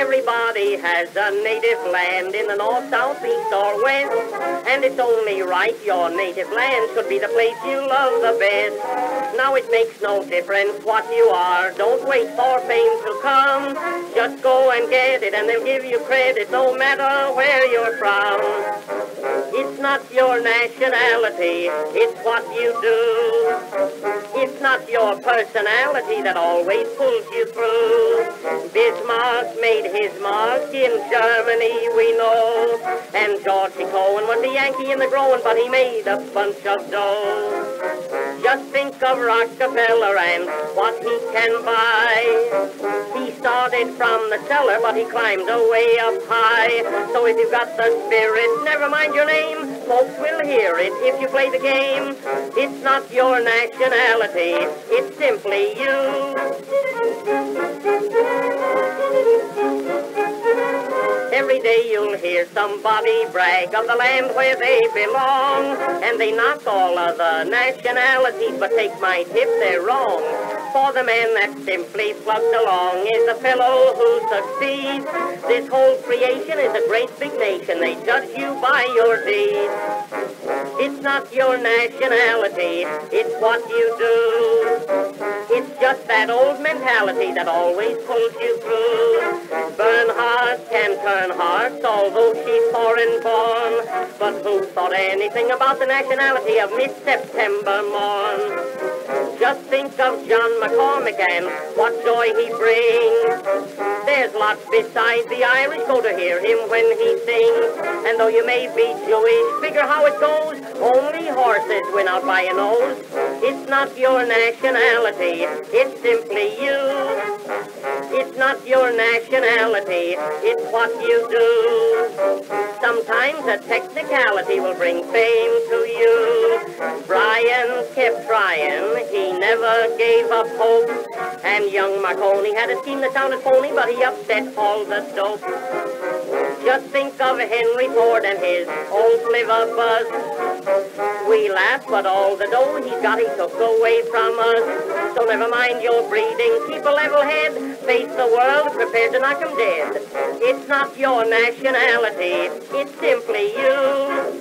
has a native land in the north, south, east, or west. And it's only right your native land should be the place you love the best. Now it makes no difference what you are. Don't wait for fame to come. Just go and get it, and they'll give you credit no matter where you're from. It's not your nationality, it's what you do. It's not your personality that always pulls you through. Bismarck made his mark in Germany, we know. And Georgie Cohan was a Yankee in the growing, but he made a bunch of dough. Just think of Rockefeller and what he can buy. He started from the cellar, but he climbed away up high. So if you've got the spirit, never mind your name. Folks will hear it if you play the game. It's not your nationality, it's simply you. Every day you'll hear somebody brag of the land where they belong. And they knock all other nationalities, but take my tip, they're wrong. For the man that simply plugs along is a fellow who succeeds. This whole creation is a great big nation. They judge you by your deeds. It's not your nationality, it's what you do. It's just that old mentality that always pulls you through. Bernhardt can turn hearts, although she's foreign born. But who thought anything about the nationality of Miss September morn? Just think of John McCormack and what joy he brings. There's lots besides the Irish go to hear him when he sings. And though you may be Jewish, figure how it goes. Only horses win out by a nose. It's not your nationality, it's simply you. It's not your nationality, it's what you do. Sometimes a technicality will bring fame to you. Bryan kept trying, gave up hope. And young Marconi had a scheme that sounded phony, but he upset all the dope. Just think of Henry Ford and his old liver buzz. We laugh, but all the dough he's got he took away from us. So never mind your breeding, keep a level head. Face the world, prepared to knock 'em dead. It's not your nationality, it's simply you.